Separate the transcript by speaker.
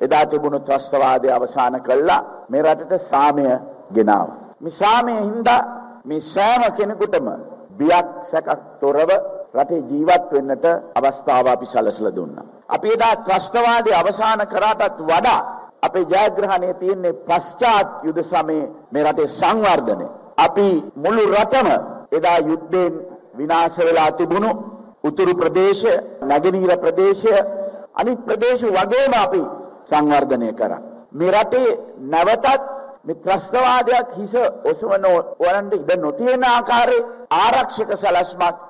Speaker 1: එදා තිබුණු ත්‍රස්තවාදය අවසාන කළා මේ රටට සාමය ගෙනාව. මේ සාමය හින්දා මේ සෑම කෙනෙකුටම බියක් සැකක් තොරව රටේ ජීවත් වෙන්නට අවස්ථාව අපි සලසලා දුන්නා. අපි එදා ත්‍රස්තවාදය අවසාන කරාටත් වඩා අපේ ජයග්‍රහණය තියෙන්නේ පශ්චාත් යුද සමයේ මේ රටේ සංවර්ධනය. අපි මුළු රටම එදා යුද්ධයෙන් විනාශ වෙලා තිබුණු උතුරු ප්‍රදේශය, නැගෙනහිර ප්‍රදේශය, අනිත් ප්‍රදේශ වගේම අපි සංවර්ධනය කරා. මේ රටේ නැවතත් මේ ත්‍රස්තවාදයක් හිස ඔසවන වරන්ට ඉඩ නොතියෙන ආකාරයේ ආරක්ෂක සැලැස්මක්